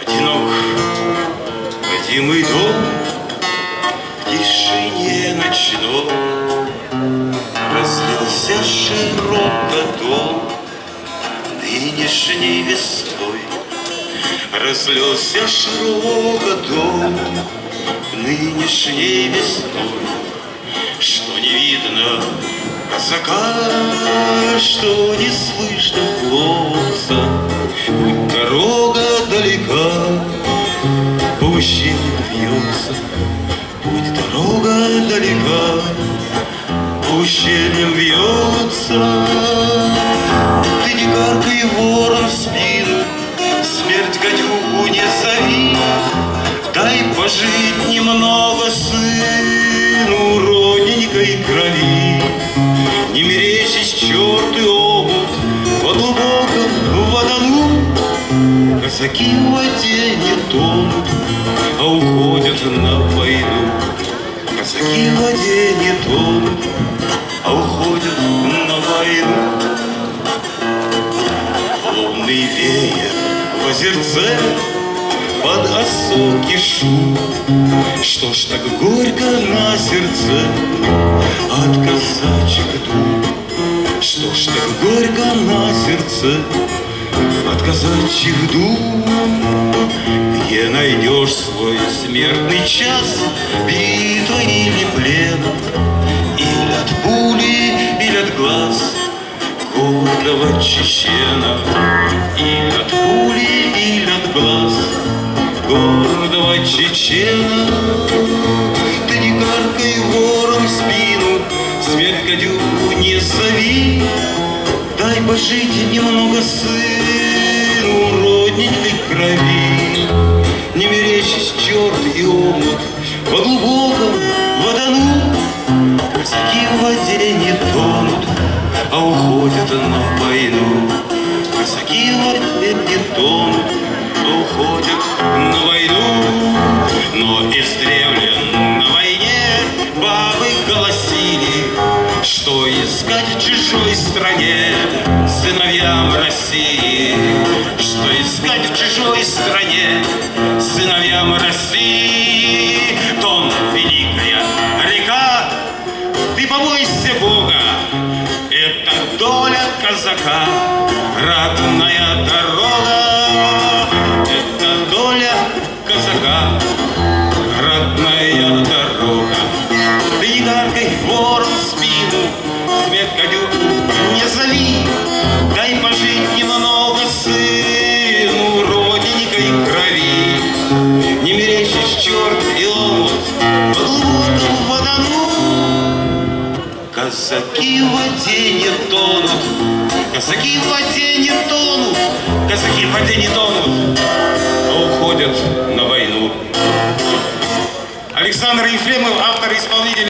Одинок родимый дом В тишине ночной Разлился широко дом. Нынешней весной Разлился широко дом. Нынешней весной казака Что не слышно голоса Путь дорога далека ущелью вьется Путь дорога далека ущельям вьется Ты не каркай ворон в спину Смерть гадюку не зови. Дай пожить немного сыну Казаки в воде не тонут А уходят на войну. Казаки в воде не тонут А уходят на войну. Лунный веер в озерце Под осоки шум. Что ж так горько на сердце От казачек дум Что ж так горько на сердце казачьих дум Где найдешь свой смертный час Битва или плен Или от пули, или от глаз гордого чечена. Или от пули, или от глаз гордого чечена. Ты не каркай вором в спину, смерть гадюку не зови Дай пожить немного сыну родненькой крови Не мерещись черт и омут во глубоком водону Казаки в воде не тонут, а уходят на войну. Казаки в воде не тонут, а уходят на войну. Но издревле на войне бабы голосили, Что искать в чужой стране сыновьям России, искать в чужой стране сыновьям России. Дон великая река, ты побойся Бога, это доля казака, родная дорога, это доля казака, родная дорога. Ты не гаркай ворон спину, смерть гадюку мерещись черт и омут по глубокому водону. Казаки в воде не тонут, казаки в воде не тонут, казаки в воде не тонут, а уходят на войну. Александр Ефремов, автор и исполнитель.